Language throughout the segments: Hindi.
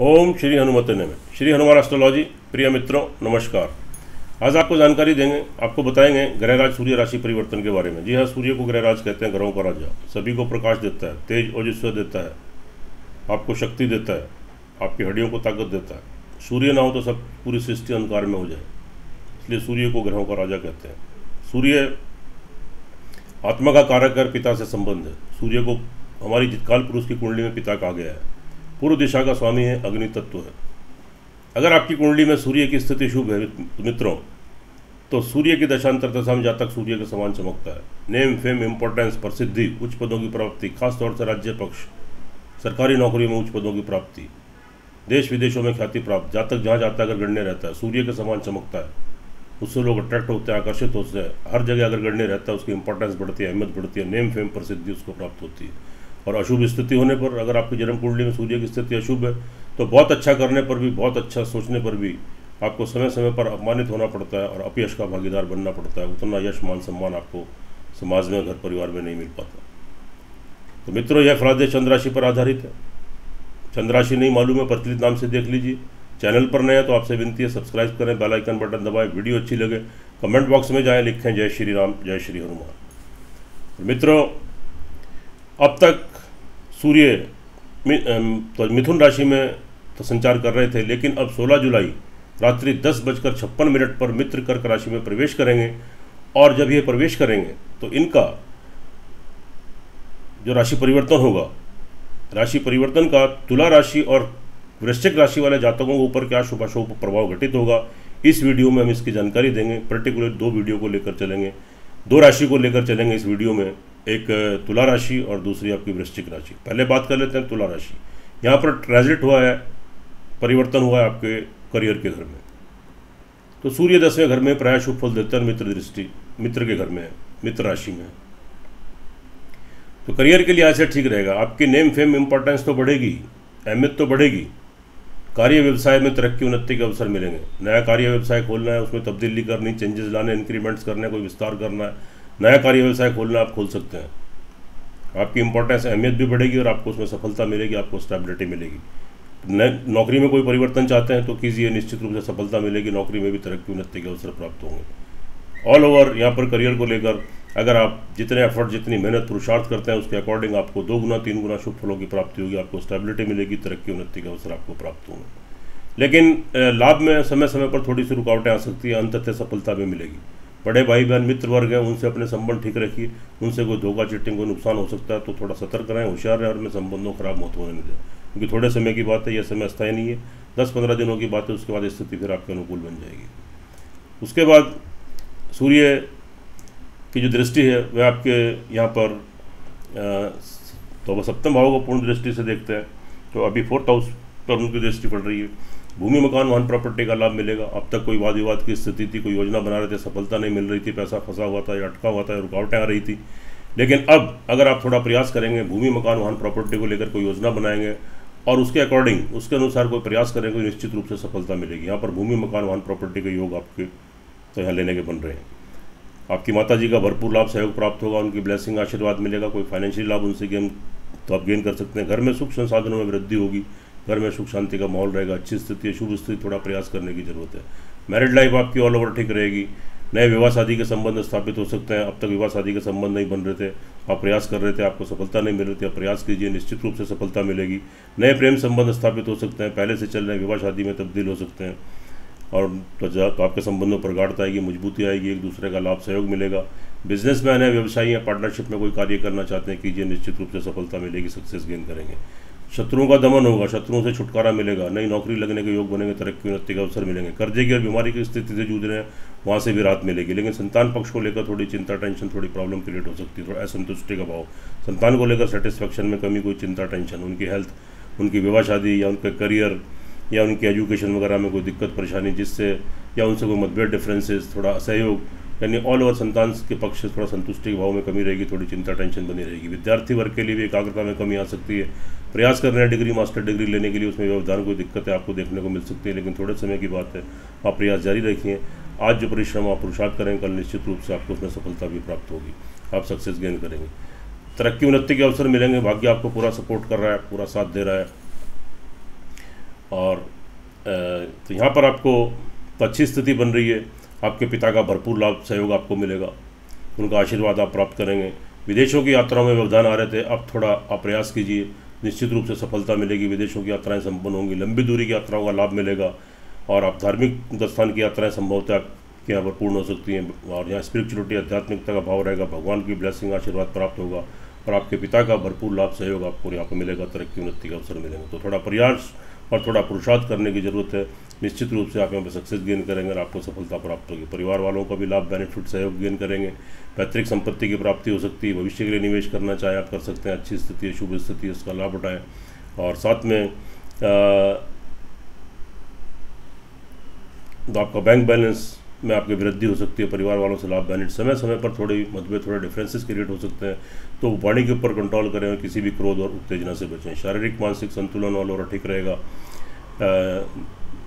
ओम श्री हनुमत में श्री हनुमान एस्ट्रोलॉजी प्रिय मित्रों, नमस्कार। आज आपको जानकारी देंगे, आपको बताएँगे ग्रहराज सूर्य राशि परिवर्तन के बारे में। जी हाँ सूर्य को ग्रहराज कहते हैं, ग्रहों का राजा। सभी को प्रकाश देता है, तेज ओजस्व देता है। आपको शक्ति देता है, आपकी हड्डियों को ताकत देता है। सूर्य ना हो तो सब पूरी सृष्टि अंधकार में हो जाए। इसलिए सूर्य को ग्रहों का राजा कहते हैं। सूर्य आत्मा का कारक है पिता से संबंध है। सूर्य को हमारी काल पुरुष की कुंडली में पिता कहा गया है। पूर्व दिशा का स्वामी है, अग्नि तत्व है। अगर आपकी कुंडली में सूर्य की स्थिति शुभ है, मित्रों तो सूर्य की दशांतर दशा में जातक सूर्य के समान चमकता है। नेम, फेम इंपॉर्टेंस प्रसिद्धि, उच्च पदों की प्राप्ति, खासतौर से राज्य पक्ष, सरकारी नौकरी में उच्च पदों की प्राप्ति, देश विदेशों में ख्याति प्राप्त जातक जहाँ जाता है, अगर गणने रहता है, सूर्य के समान चमकता है। उससे लोग अट्रैक्ट होते हैं, आकर्षित होते हैं। हर जगह अगर गणने रहता है, उसकी इंपॉर्टेंस बढ़ती है, अहमियत बढ़ती है, नेम, फेम, प्रसिद्धि उसको प्राप्त होती है। और अशुभ स्थिति होने पर अगर आपकी जन्म कुंडली में सूर्य की स्थिति अशुभ है तो बहुत अच्छा करने पर भी, बहुत अच्छा सोचने पर भी आपको समय समय पर अपमानित होना पड़ता है और अपयश का भागीदार बनना पड़ता है। उतना यश मान सम्मान आपको समाज में, घर परिवार में नहीं मिल पाता। तो मित्रों, यह फराज चंद्र राशि पर आधारित है। चंद्राशि नहीं मालूम है, प्रचलित नाम से देख लीजिए। चैनल पर नए तो आपसे विनती है, सब्सक्राइब करें, बेल आइकन बटन दबाएँ, वीडियो अच्छी लगे, कमेंट बॉक्स में जाएँ, लिखें, जय श्री राम, जय श्री हनुमान। मित्रों, अब तक सूर्य तो मिथुन राशि में तो संचार कर रहे थे, लेकिन अब 16 जुलाई रात्रि दस बजकर छप्पन मिनट पर मित्र कर्क राशि में प्रवेश करेंगे। और जब ये प्रवेश करेंगे तो इनका जो राशि परिवर्तन होगा, राशि परिवर्तन का तुला राशि और वृश्चिक राशि वाले जातकों के ऊपर क्या शुभ अशुभ प्रभाव घटित होगा, इस वीडियो में हम इसकी जानकारी देंगे। पर्टिकुलर दो वीडियो को लेकर चलेंगे, दो राशि को लेकर चलेंगे इस वीडियो में। एक तुला राशि और दूसरी आपकी वृश्चिक राशि। पहले बात कर लेते हैं तुला राशि। यहाँ पर ट्रेजिट हुआ है, परिवर्तन हुआ है आपके करियर के घर में। तो सूर्य दसवें घर में प्राय शुभ फल देता है, मित्र दृष्टि, मित्र के घर में है मित्र राशि में। तो करियर के लिहाज से ठीक रहेगा। आपकी नेम, फेम इंपॉर्टेंस तो बढ़ेगी, अहमियत तो बढ़ेगी। कार्य व्यवसाय में तरक्की, उन्नति के अवसर मिलेंगे। नया कार्य व्यवसाय खोलना है, उसमें तब्दीली करनी चेंजेस लाने इंक्रीमेंट्स करने, कोई विस्तार करना है। नया कार्य व्यवसाय खोलना आप खोल सकते हैं। आपकी इंपॉर्टेंस अहमियत भी बढ़ेगी और आपको उसमें सफलता मिलेगी, आपको स्टेबिलिटी मिलेगी। नौकरी में कोई परिवर्तन चाहते हैं तो कीजिए, निश्चित रूप से सफलता मिलेगी, नौकरी में भी तरक्की, उन्नति के अवसर प्राप्त होंगे। ऑल ओवर यहाँ पर करियर को लेकर, अगर आप जितने एफर्ट जितनी मेहनत पुरुषार्थ करते हैं, उसके अकॉर्डिंग आपको दो गुना, तीन गुना शुभ फलों की प्राप्ति होगी, आपको स्टेबिलिटी मिलेगी, तरक्की, उन्नति के अवसर आपको प्राप्त होंगे। लेकिन लाभ में समय समय पर थोड़ी सी रुकावटें आ सकती है, अंततः सफलता भी मिलेगी। बड़े भाई बहन मित्र वर्ग हैं, उनसे अपने संबंध ठीक रखिए। उनसे कोई धोखा चिट्टिंग को नुकसान हो सकता है तो थोड़ा सतर्क रहें, होशियार रहें और उनमें संबंधों खराब मत होने दें। क्योंकि थोड़े समय की बात है, यह समय अस्थायी नहीं है। दस पंद्रह दिनों की बात है, उसके बाद स्थिति फिर आपके अनुकूल बन जाएगी। उसके बाद सूर्य की जो दृष्टि है, वह आपके यहाँ पर तो वह सप्तम भाव को पूर्ण दृष्टि से देखते हैं। तो अभी फोर्थ हाउस पर उनकी दृष्टि पड़ रही है। भूमि, मकान वाहन प्रॉपर्टी का लाभ मिलेगा। अब तक कोई वाद विवाद की स्थिति थी, कोई योजना बना रहे थे, सफलता नहीं मिल रही थी, पैसा फंसा हुआ था या अटका हुआ था या रुकावटें आ रही थी। लेकिन अब अगर आप थोड़ा प्रयास करेंगे, भूमि, मकान वाहन प्रॉपर्टी को लेकर कोई योजना बनाएँगे और उसके अकॉर्डिंग, उसके अनुसार कोई प्रयास करेंगे तो निश्चित रूप से सफलता मिलेगी। यहाँ पर भूमि, मकान वाहन प्रॉपर्टी के योग आपके तो यहाँ लेने के बन रहे हैं। आपकी माता जी का भरपूर लाभ, सहयोग प्राप्त होगा, उनकी ब्लेसिंग, आशीर्वाद मिलेगा, कोई फाइनेंशियल लाभ उनसे गेम तो आप गेन कर सकते हैं। घर में सुख, संसाधनों में वृद्धि होगी। घर में सुख शांति का माहौल रहेगा अच्छी स्थिति है शुभ स्थिति थोड़ा प्रयास करने की ज़रूरत है। मैरिड लाइफ आपकी ऑल ओवर ठीक रहेगी। नए विवाह शादी के संबंध स्थापित हो सकते हैं। अब तक विवाह शादी के संबंध नहीं बन रहे थे। आप प्रयास कर रहे थे आपको सफलता नहीं मिल रही थी। आप प्रयास कीजिए निश्चित रूप से सफलता मिलेगी। नए प्रेम संबंध स्थापित हो सकते हैं। पहले से चल रहे विवाह शादी में तब्दील हो सकते हैं। और तो, आपके संबंधों पर गाढ़ता आएगी मजबूती आएगी एक दूसरे का लाभ सहयोग मिलेगा। बिज़नेस मैन है व्यवसायी या पार्टनरशिप में कोई कार्य करना चाहते हैं कीजिए निश्चित रूप से सफलता मिलेगी सक्सेस गेन करेंगे। शत्रुओं का दमन होगा, शत्रुओं से छुटकारा मिलेगा, नई नौकरी लगने के योग बनेंगे, तरक्की उन्नति के अवसर मिलेंगे। कर्जे की और बीमारी की स्थिति से जूझ रहे हैं, वहाँ से भी राहत मिलेगी। लेकिन संतान पक्ष को लेकर थोड़ी चिंता, टेंशन, थोड़ी प्रॉब्लम क्रिएट हो सकती है, थोड़ा असंतुष्टि का भाव। संतान को लेकर सेटिस्फैक्शन में कमी, कोई चिंता, टेंशन, उनकी हेल्थ उनकी विवाह, शादी, या उनका करियर या उनकी एजुकेशन वगैरह में कोई दिक्कत, परेशानी, जिससे या उनसे कोई मतभेद डिफरेंसेस थोड़ा असहयोग यानी ऑल ओवर संतान के पक्ष से थोड़ा संतुष्टि के भाव में कमी रहेगी, थोड़ी चिंता टेंशन बनी रहेगी। विद्यार्थी वर्ग के लिए भी एकाग्रता में कमी आ सकती है। प्रयास कर रहे हैं डिग्री मास्टर डिग्री लेने के लिए, उसमें व्यवधान कोई दिक्कत है, आपको देखने को मिल सकती है, लेकिन थोड़े समय की बात है। आप प्रयास जारी रखिए। आज जो परिश्रम आप पुरुषार्थ करें, कल निश्चित रूप से आपको उसमें सफलता भी प्राप्त होगी। आप सक्सेस गेन करेंगे। तरक्की, उन्नति के अवसर मिलेंगे। भाग्य आपको पूरा सपोर्ट कर रहा है, पूरा साथ दे रहा है। और तो यहाँ पर आपको अच्छी स्थिति बन रही है। आपके पिता का भरपूर लाभ, सहयोग आपको मिलेगा। उनका आशीर्वाद आप प्राप्त करेंगे। विदेशों की यात्राओं में व्यवधान आ रहे थे, अब थोड़ा आप प्रयास कीजिए। निश्चित रूप से सफलता मिलेगी। विदेशों की यात्राएँ संपन्न होंगी। लंबी दूरी की यात्राओं का लाभ मिलेगा। और आप धार्मिक स्थान की यात्राएँ संभवतः आपके यहाँ पर पूर्ण हो सकती हैं। और यहाँ स्पिरिचुअलिटी आध्यात्मिकता का भाव रहेगा। भगवान की ब्लेसिंग आशीर्वाद प्राप्त होगा। और आपके पिता का भरपूर लाभ सहयोग आपको यहाँ पर मिलेगा तरक्की उन्नति का अवसर मिलेंगे। तो थोड़ा प्रयास और थोड़ा पुरुषार्थ करने की ज़रूरत है। निश्चित रूप से आप यहाँ पर सक्सेस गेन करेंगे और आपको सफलता प्राप्त होगी। परिवार वालों का भी लाभ बेनिफिट सहयोग गेन करेंगे। पैतृक संपत्ति की प्राप्ति हो सकती है। भविष्य के लिए निवेश करना चाहे आप कर सकते हैं। अच्छी स्थिति है शुभ स्थिति है उसका लाभ उठाएँ। और साथ में आ, तो आपका बैंक बैलेंस में आपकी वृद्धि हो सकती है, परिवार वालों से लाभ बेनिट समय समय पर थोड़ी मतभेद, थोड़े डिफरेंसेस क्रिएट हो सकते हैं। तो वाणी के ऊपर कंट्रोल करें किसी भी क्रोध और उत्तेजना से बचें। शारीरिक, मानसिक संतुलन वालों और ठीक रहेगा।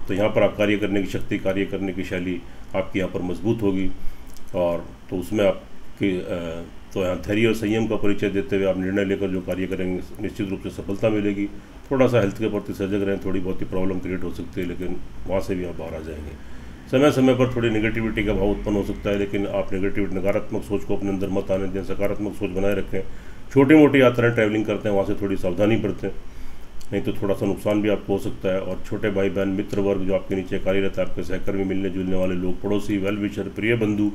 तो यहाँ पर आप कार्य करने की शक्ति, कार्य करने की शैली आपकी यहाँ पर मज़बूत होगी। और तो उसमें आपकी तो यहाँ धैर्य और संयम का परिचय देते हुए आप निर्णय लेकर जो कार्य करेंगे, निश्चित रूप से सफलता मिलेगी। थोड़ा सा हेल्थ के प्रति सजग रहें, थोड़ी बहुत ही प्रॉब्लम क्रिएट हो सकती है, लेकिन वहाँ से भी आप बाहर आ जाएँगे। समय समय पर थोड़ी नेगेटिविटी का भाव उत्पन्न हो सकता है, लेकिन आप नेगेटिविटी नकारात्मक सोच को अपने अंदर मत आने दें, सकारात्मक सोच बनाए रखें। छोटी मोटी यात्राएँ ट्रैवलिंग करते हैं, वहाँ से थोड़ी सावधानी बरतें। नहीं तो थोड़ा सा नुकसान भी आपको हो सकता है, और छोटे भाई बहन मित्र वर्ग जो आपके नीचे कार्यरत है, आपके सहकर्मी, मिलने जुलने वाले लोग, पड़ोसी वेल विशर प्रिय बंधु,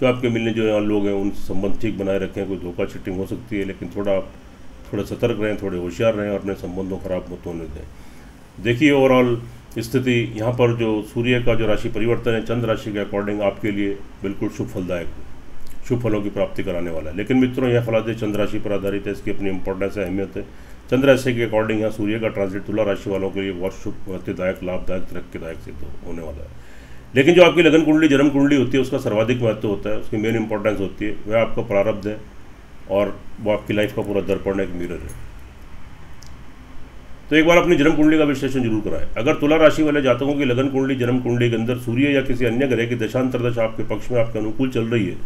जो आपके मिलने जुलने वाले लोग हैं उन संबंध ठीक बनाए रखें, कोई धोखा चिटिंग हो सकती है, लेकिन थोड़ा आप थोड़े सतर्क रहें, थोड़े होशियार रहें, और अपने संबंधों खराब मत होने दें। देखिए ओवरऑल स्थिति, यहाँ पर जो सूर्य का जो राशि परिवर्तन है, चंद्र राशि के अकॉर्डिंग आपके लिए बिल्कुल शुभ फलदायक, शुभ फलों की प्राप्ति कराने वाला है। लेकिन मित्रों, यह फलादेश चंद्र राशि पर आधारित है, इसकी अपनी इंपॉर्टेंस है, अहमियत है। चंद्र राशि के अकॉर्डिंग यहाँ सूर्य का ट्रांजिट तुला राशि वालों के लिए बहुत शुभ भक्तिदायक लाभदायक, तरक्कीदायक सिद्ध होने वाला है। लेकिन जो आपकी लगन कुंडली, जन्म कुंडली होती है, उसका सर्वाधिक महत्व होता है, उसकी मेन इंपॉर्टेंस होती है, वह आपका प्रारब्ध है, और वो आपकी लाइफ का पूरा दर्पण एक मिरर है। तो एक बार अपनी जन्म कुंडली का विश्लेषण ज़रूर कराएँ। अगर तुला राशि वाले जातकों की लगन कुंडली जन्म कुंडली के अंदर सूर्य या किसी अन्य ग्रह की दशांतर दशा आपके पक्ष में आपके अनुकूल चल रही है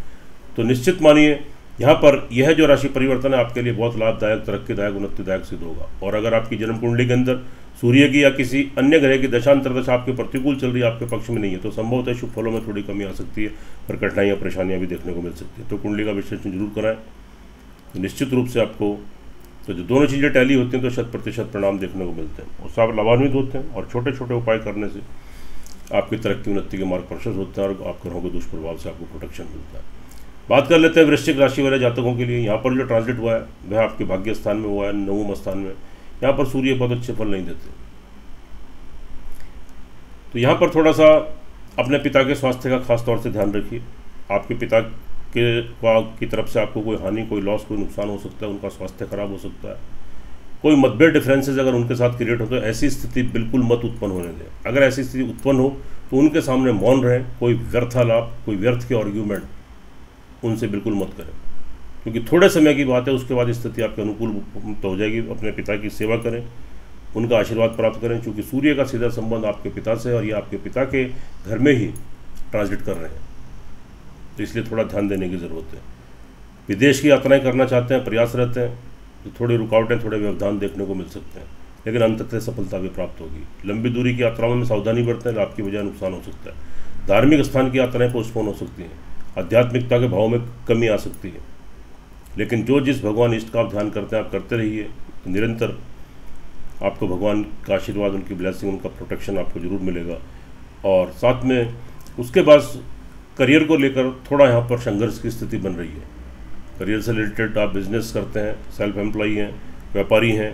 तो निश्चित मानिए, यहाँ पर यह जो राशि परिवर्तन है आपके लिए बहुत लाभदायक, तरक्कीदायक, उन्नतिदायक सिद्ध होगा। और अगर आपकी जन्म कुंडली के अंदर सूर्य की या किसी अन्य ग्रह की दशांतर दशा आपके प्रतिकूल चल रही है, आपके पक्ष में नहीं है तो संभवतः शुभ फलों में थोड़ी कमी आ सकती है और कठिनाइयाँ, परेशानियाँ भी देखने को मिल सकती है। तो कुंडली का विश्लेषण ज़रूर कराएँ। निश्चित रूप से आपको तो जो दोनों चीज़ें टैली होती हैं तो शत प्रतिशत परिणाम देखने को मिलते हैं। उससे आप लाभान्वित होते हैं और छोटे छोटे उपाय करने से आपकी तरक्की, उन्नति के मार्ग प्रशस्त होते हैं और आप ग्रहों के दुष्प्रभाव से आपको प्रोटेक्शन मिलता है। बात कर लेते हैं वृश्चिक राशि वाले जातकों के लिए। यहाँ पर जो ट्रांसलेट हुआ है, वह आपके भाग्य स्थान में हुआ है नवम स्थान में। यहाँ पर सूर्य बहुत अच्छे फल नहीं देते। तो यहाँ पर थोड़ा सा अपने पिता के स्वास्थ्य का खास तौर से ध्यान रखिए। आपके पिता के की तरफ़ से आपको कोई हानि, कोई लॉस कोई नुकसान हो सकता है, उनका स्वास्थ्य खराब हो सकता है। कोई मतभेद डिफरेंसेज अगर उनके साथ क्रिएट हो तो ऐसी स्थिति बिल्कुल मत उत्पन्न होने दें। अगर ऐसी स्थिति उत्पन्न हो तो उनके सामने मौन रहें, कोई व्यर्थालाप कोई व्यर्थ के आर्ग्यूमेंट उनसे बिल्कुल मत करें। क्योंकि थोड़े समय की बात है, उसके बाद स्थिति आपके अनुकूल तो हो जाएगी। अपने पिता की सेवा करें, उनका आशीर्वाद प्राप्त करें, क्योंकि सूर्य का सीधा संबंध आपके पिता से और ये आपके पिता के घर में ही ट्रांजिट कर रहे हैं। तो इसलिए थोड़ा ध्यान देने की ज़रूरत है। विदेश की यात्राएँ करना चाहते हैं, प्रयास रहते हैं तो थोड़ी रुकावटें, थोड़े व्यवधान देखने को मिल सकते हैं। लेकिन अंततः सफलता भी प्राप्त होगी। लंबी दूरी की यात्राओं में सावधानी बरतें लाभ की बजाय नुकसान हो सकता है। धार्मिक स्थान की यात्राएँ पोस्टपोन हो सकती हैं। आध्यात्मिकता के भाव में कमी आ सकती है। लेकिन जो जिस भगवान इष्ट का आप ध्यान करते हैं, आप करते रहिए निरंतर आपको भगवान का आशीर्वाद, उनकी ब्लैसिंग उनका प्रोटेक्शन आपको ज़रूर मिलेगा। और साथ में उसके बाद करियर को लेकर थोड़ा यहाँ पर संघर्ष की स्थिति बन रही है। करियर से रिलेटेड आप बिज़नेस करते हैं सेल्फ एम्प्लॉई हैं, व्यापारी हैं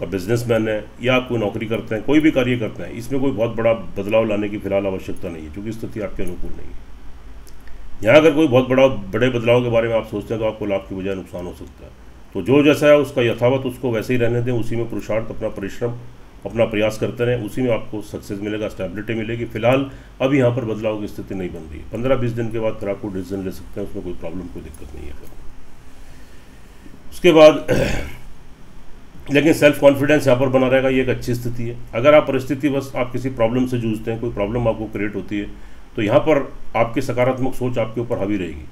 का बिजनेसमैन है, या आप कोई नौकरी करते हैं, कोई भी कार्य करते हैं, इसमें कोई बहुत बड़ा बदलाव लाने की फ़िलहाल आवश्यकता नहीं है, क्योंकि स्थिति आपके अनुकूल नहीं है। यहाँ अगर कोई बहुत बड़ा, बड़े बदलाव के बारे में आप सोचते हैं तो आपको लाभ की बजाय नुकसान हो सकता है। तो जो जैसा है उसका यथावत उसको वैसे ही रहने दें, उसी में पुरुषार्थ, अपना परिश्रम अपना प्रयास करते रहें, उसी में आपको सक्सेस मिलेगा स्टेबिलिटी मिलेगी। फ़िलहाल अभी यहाँ पर बदलाव की स्थिति नहीं बन रही। है पंद्रह बीस दिन के बाद फिर आपको डिसीज़न ले सकते हैं, उसमें कोई प्रॉब्लम कोई दिक्कत नहीं है। फिर उसके बाद, लेकिन सेल्फ कॉन्फिडेंस यहाँ पर बना रहेगा, ये एक अच्छी स्थिति है। अगर आप परिस्थिति बस आप किसी प्रॉब्लम से जूझते हैं, कोई प्रॉब्लम आपको क्रिएट होती है तो यहाँ पर आपकी सकारात्मक सोच आपके ऊपर हावी रहेगी।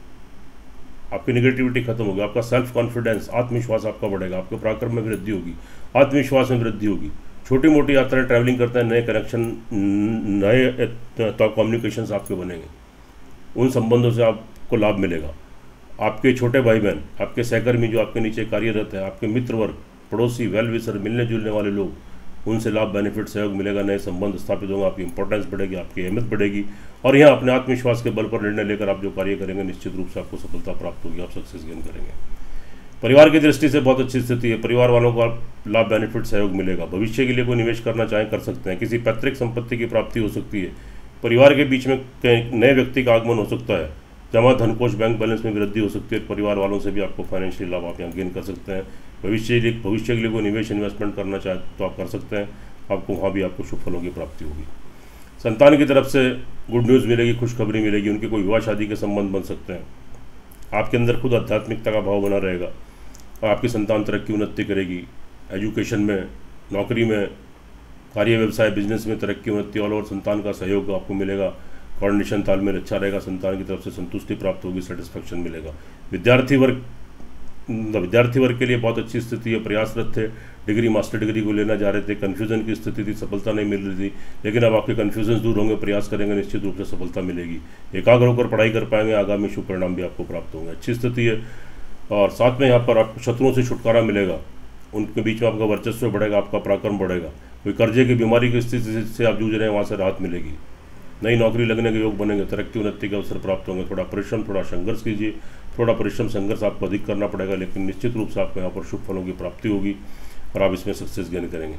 आपकी निगेटिविटी खत्म होगी, आपका सेल्फ कॉन्फिडेंस आत्मविश्वास आपका बढ़ेगा, आपके पराक्रम में वृद्धि होगी, आत्मविश्वास में वृद्धि होगी। छोटी मोटी यात्राएँ ट्रैवलिंग करते हैं, नए कनेक्शन नए कम्युनिकेशन आपके बनेंगे। उन संबंधों से आपको लाभ मिलेगा। आपके छोटे भाई बहन आपके सहकर्मी जो आपके नीचे कार्यरत है, आपके मित्र वर्ग पड़ोसी वेल विसर मिलने जुलने वाले लोग, उनसे लाभ बेनिफिट सहयोग मिलेगा, नए संबंध स्थापित होंगे, आपकी इंपॉर्टेंस बढ़ेगी, आपकी अहमियत बढ़ेगी और यहाँ अपने आत्मविश्वास के बल पर निर्णय लेकर आप जो कार्य करेंगे, निश्चित रूप से आपको सफलता प्राप्त होगी, आप सक्सेस गेन करेंगे। परिवार की दृष्टि से बहुत अच्छी स्थिति है। परिवार वालों को लाभ बेनिफिट सहयोग मिलेगा। भविष्य के लिए कोई निवेश करना चाहें, कर सकते हैं। किसी पैतृक संपत्ति की प्राप्ति हो सकती है। परिवार के बीच में नए व्यक्ति का आगमन हो सकता है। जमा धनकोष बैंक बैलेंस में वृद्धि हो सकती है परिवार वालों से भी आपको फाइनेंशियल लाभ आप यहाँ गेन कर सकते हैं। भविष्य के लिए, भविष्य के लिए कोई निवेश इन्वेस्टमेंट करना चाहे तो आप कर सकते हैं। आपको वहाँ भी आपको शुभ फलों की प्राप्ति होगी। संतान की तरफ़ से गुड न्यूज़ मिलेगी, खुशखबरी मिलेगी। उनके कोई विवाह, शादी के संबंध बन सकते हैं। आपके अंदर खुद आध्यात्मिकता का भाव बना रहेगा। और आपकी संतान तरक्की उन्नति करेगी। एजुकेशन में, नौकरी में, कार्य व्यवसाय बिज़नेस में तरक्की, उन्नति ऑल ओवर संतान का सहयोग आपको मिलेगा। कोऑर्डिनेशन तालमेल अच्छा रहेगा, संतान की तरफ़ से संतुष्टि प्राप्त होगी सेटिस्फेक्शन मिलेगा। विद्यार्थी वर्ग विद्यार्थी वर्ग के लिए बहुत अच्छी स्थिति है, प्रयासरत थे। डिग्री मास्टर डिग्री को लेना जा रहे थे। कन्फ्यूज़न की स्थिति थी, सफलता नहीं मिल रही थी। लेकिन अब आपके कन्फ्यूज़न दूर होंगे, प्रयास करेंगे, निश्चित रूप से सफलता मिलेगी। एकाग्र होकर पढ़ाई कर पाएँगे, आगामी शुभ परिणाम भी आपको प्राप्त होंगे। अच्छी स्थिति है। और साथ में यहाँ पर आपको शत्रुओं से छुटकारा मिलेगा। उनके बीच में आपका वर्चस्व बढ़ेगा, आपका पराक्रम बढ़ेगा। कोई कर्जे की बीमारी की स्थिति से आप जूझ रहे हैं, वहाँ से राहत मिलेगी। नई नौकरी लगने के योग बनेंगे, तरक्की, उन्नति के अवसर प्राप्त होंगे। थोड़ा परिश्रम, थोड़ा संघर्ष कीजिए। थोड़ा परिश्रम, संघर्ष आपको अधिक करना पड़ेगा, लेकिन निश्चित रूप से आपको यहाँ पर शुभ फलों की प्राप्ति होगी और आप इसमें सक्सेस गेन करेंगे।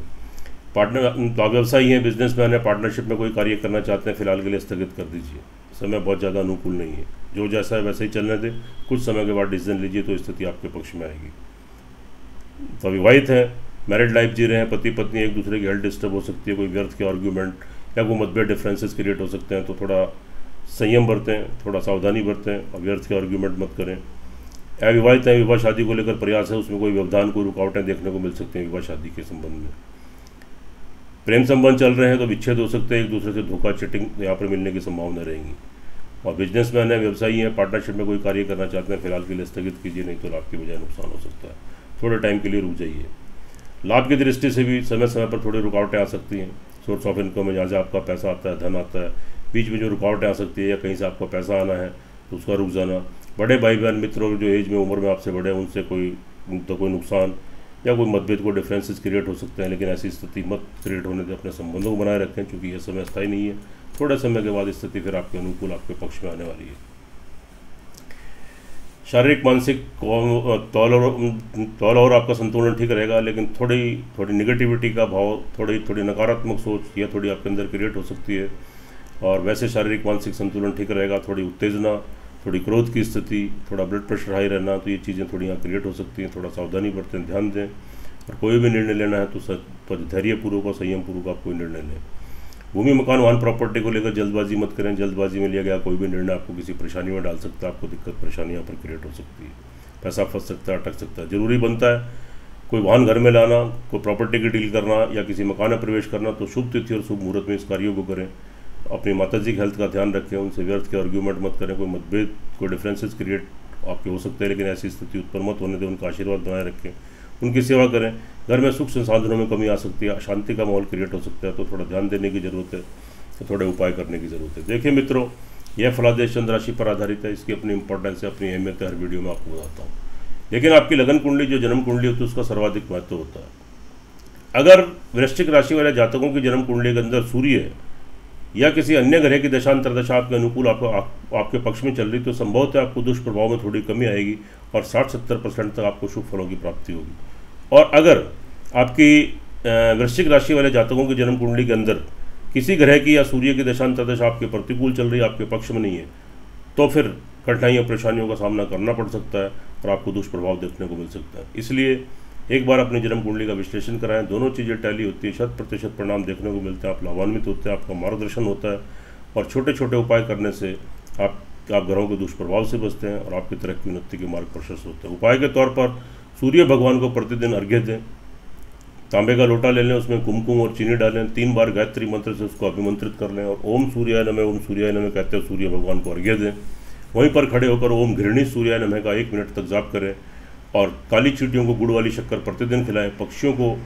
पार्टनर व्यवसायी हैं बिज़नेस मैन है पार्टनरशिप में कोई कार्य करना चाहते हैं, फ़िलहाल के लिए स्थगित कर दीजिए। समय बहुत ज़्यादा अनुकूल नहीं है। जो जैसा है वैसे ही चलने दें। कुछ समय के बाद डिसीज़न लीजिए तो स्थिति आपके पक्ष में आएगी। तो विवाहित हैं मैरिड लाइफ जी रहे हैं, पति पत्नी एक दूसरे की हेल्थ डिस्टर्ब हो सकती है, कोई व्यर्थ के आर्ग्यूमेंट या कोई मतभेद डिफ्रेंसेस क्रिएट हो सकते हैं तो थोड़ा संयम बरतें, थोड़ा सावधानी बरतें और व्यर्थ के आर्ग्यूमेंट मत करें। अविवाहित हैं, विवाह शादी को लेकर प्रयास है, उसमें कोई व्यवधान, कोई रुकावटें देखने को मिल सकती हैं विवाह शादी के संबंध में। प्रेम संबंध चल रहे हैं तो विच्छेद हो सकते हैं, एक दूसरे से धोखा चिटिंग यहाँ पर मिलने की संभावना रहेंगी। और बिजनेसमैन है, व्यवसायी हैं पार्टनरशिप में कोई कार्य करना चाहते हैं, फ़िलहाल के लिए स्थगित कीजिए, नहीं तो लाभ की बजाय नुकसान हो सकता है। थोड़े टाइम के लिए रुक जाइए। लाभ की दृष्टि से भी समय समय पर थोड़ी रुकावटें आ सकती हैं। सोर्स ऑफ़ इनकम में जहाँ से आपका पैसा आता है, धन आता है। बीच में जो रुकावटें आ सकती है या कहीं से आपका पैसा आना है तो उसका रुक जाना। बड़े भाई बहन मित्रों, जो एज में उम्र में आपसे बड़े हैं, उनसे कोई तो कोई नुकसान या कोई मतभेद को डिफरेंसेस क्रिएट हो सकते हैं, लेकिन ऐसी स्थिति मत क्रिएट होने से अपने संबंधों को बनाए रखें, क्योंकि यह समय स्थायी नहीं है। थोड़े समय के बाद स्थिति फिर आपके अनुकूल, आपके पक्ष में आने वाली है। शारीरिक, मानसिक तौल और तौल और आपका संतुलन ठीक रहेगा, लेकिन थोड़ी थोड़ी निगेटिविटी का भाव, थोड़ी थोड़ी नकारात्मक सोच या थोड़ी आपके अंदर क्रिएट हो सकती है। और वैसे शारीरिक, मानसिक संतुलन ठीक रहेगा, थोड़ी उत्तेजना थोड़ी क्रोध की स्थिति, थोड़ा ब्लड प्रेशर हाई रहना तो ये चीज़ें थोड़ी यहाँ क्रिएट हो सकती हैं, थोड़ा सावधानी बरतें, ध्यान दें। और कोई भी निर्णय लेना है तो तो धैर्यपूर्वक और संयमपूर्वक आप कोई निर्णय लें। भूमि, मकान, वाहन प्रॉपर्टी को लेकर जल्दबाजी मत करें। जल्दबाजी में लिया गया कोई भी निर्णय आपको किसी परेशानी में डाल सकता है, आपको दिक्कत, परेशानी यहाँ पर क्रिएट हो सकती है। पैसा फंस सकता है, अटक सकता है। ज़रूरी बनता है कोई वाहन घर में लाना, कोई प्रॉपर्टी की डील करना या किसी मकान में प्रवेश करना तो शुभ तिथि और शुभ मुहूर्त में इस कार्यों को करें। अपनी माता जी की हेल्थ का ध्यान रखें, उनसे व्यर्थ के आर्ग्यूमेंट मत करें, कोई मतभेद, कोई डिफ्रेंसेस क्रिएट आपके हो सकते हैं, लेकिन ऐसी स्थिति उत्पन्न मत होने दें, उनका आशीर्वाद बनाए रखें, उनकी सेवा करें। घर में सुख संसाधनों में कमी आ सकती है, अशांति का माहौल क्रिएट हो सकता है तो थोड़ा ध्यान देने की ज़रूरत है तो थोड़े उपाय करने की ज़रूरत है। देखिए मित्रों, यह फलादेश चंद्र राशि पर आधारित है, इसकी अपनी इंपॉर्टेंस है, अपनी अहमियत है, हर वीडियो में आपको बताता हूँ। लेकिन आपकी लगन कुंडली, जो जन्म कुंडली होती है, उसका सर्वाधिक महत्व होता है। अगर वृश्चिक राशि वाले जातकों की जन्म कुंडली के अंदर सूर्य है या किसी अन्य ग्रह की दशांतर दशा आपके अनुकूल आपको आप, आपके पक्ष में चल रही तो संभवतः आपको दुष्प्रभाव में थोड़ी कमी आएगी और साठ सत्तर परसेंट तक आपको शुभ फलों की प्राप्ति होगी। और अगर आपकी वृश्चिक राशि वाले जातकों की जन्म कुंडली के अंदर किसी ग्रह की या सूर्य की दशांतर दशा आपके प्रतिकूल चल रही है आपके पक्ष में नहीं है तो फिर कठिनाइयों परेशानियों का सामना करना पड़ सकता है और आपको दुष्प्रभाव देखने को मिल सकता है। इसलिए एक बार अपनी जन्म कुंडली का विश्लेषण कराएँ। दोनों चीज़ें टैली होती है। शत प्रतिशत परिणाम देखने को मिलते हैं आप लाभान्वित होते हैं, आपका मार्गदर्शन होता है। और छोटे छोटे उपाय करने से आप आप ग्रहों के दुष्प्रभाव से बचते हैं और आपकी तरक्की उन्नति के मार्ग प्रशस्त होते हैं। उपाय के तौर पर सूर्य भगवान को प्रतिदिन अर्घ्य दें। तांबे का लोटा ले लें, उसमें कुमकुम और चीनी डालें। तीन बार गायत्री मंत्र से उसको अभिमंत्रित कर लें और ओम सूर्याय नमे, ओम सूर्याय नमे कहते हैं सूर्य भगवान को अर्घ्य दें। वहीं पर खड़े होकर ओम घृणी सूर्याय नमे का एक मिनट तक जाप करें। और काली चीटियों को गुड़ वाली शक्कर प्रतिदिन खिलाएँ, पक्षियों को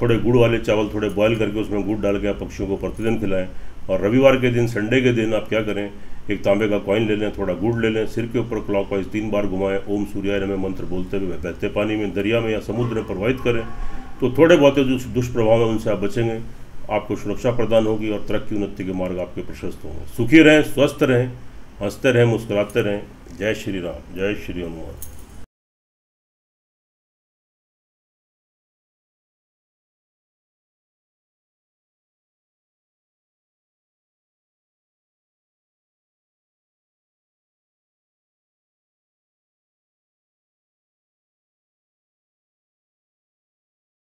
थोड़े गुड़ वाले चावल थोड़े बॉयल करके उसमें गुड़ डाल के आप पक्षियों को प्रतिदिन खिलाएँ। और रविवार के दिन संडे के दिन आप क्या करें, एक तांबे का कॉइन ले लें, थोड़ा गुड़ ले लें, सिर के ऊपर क्लॉक वाइज तीन बार घुमाएँ, ओम सूर्याय में मंत्र बोलते हुए बहते पानी में, दरिया में या समुद्र में प्रवाहित करें। तो थोड़े बहुत जो दुष्प्रभाव हैं, उनसे आप बचेंगे, आपको सुरक्षा प्रदान होगी और तरक्की उन्नति के मार्ग आपके प्रशस्त होंगे। सुखी रहें, स्वस्थ रहें, हँसते रहें, मुस्कुराते रहें। जय श्री राम, जय श्री हनुमान।